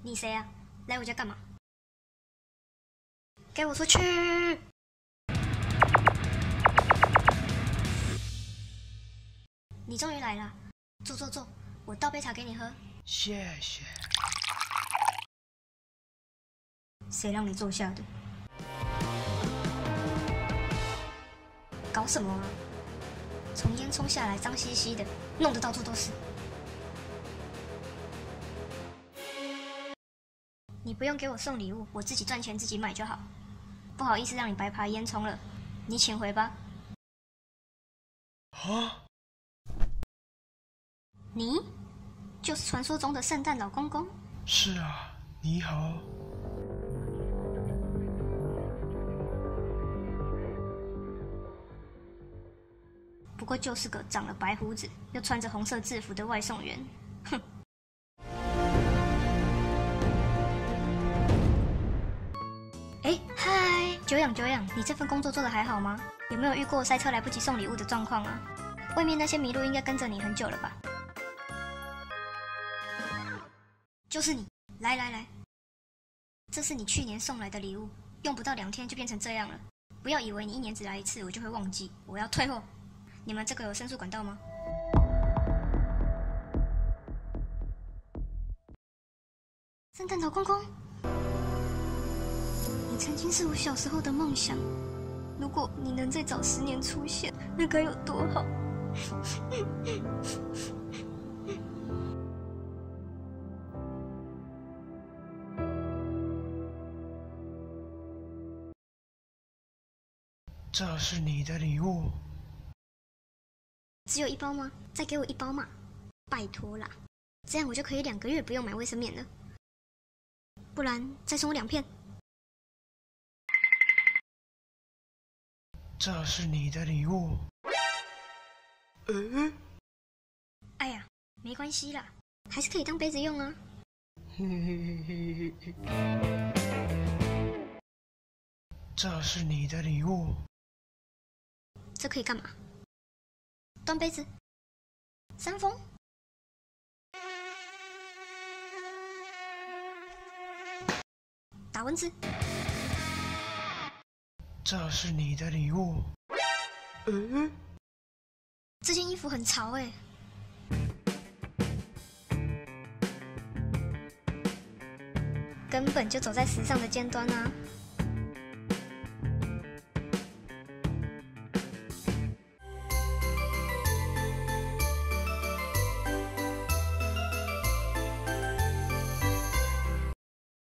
你谁啊？来我家干嘛？给我出去！你终于来了，坐坐坐，我倒杯茶给你喝。谢谢。谁让你坐下的？搞什么啊？从烟囱下来，脏兮兮的，弄得到处都是。你不用给我送礼物，我自己赚钱自己买就好。不好意思让你白爬烟囱了，你请回吧。啊？你就是传说中的圣诞老公公？是啊，你好。不过就是个长了白胡子又穿着红色制服的外送员，久仰久仰，你这份工作做的还好吗？有没有遇过塞车来不及送礼物的状况啊？外面那些麋鹿应该跟着你很久了吧？就是你，来来来，这是你去年送来的礼物，用不到两天就变成这样了。不要以为你一年只来一次，我就会忘记，我要退货。你们这个有申诉管道吗？圣诞老公公，曾经是我小时候的梦想。如果你能再早十年出现，那该有多好！这是你的礼物。只有一包吗？再给我一包嘛！拜托啦，这样我就可以两个月不用买卫生棉了。不然再送我两片。这是你的礼物。嗯？哎呀，没关系啦，还是可以当杯子用啊。这是你的礼物。这可以干嘛？端杯子，扇风，打蚊子。这是你的礼物。嗯，这件衣服很潮哎，根本就走在时尚的尖端啊。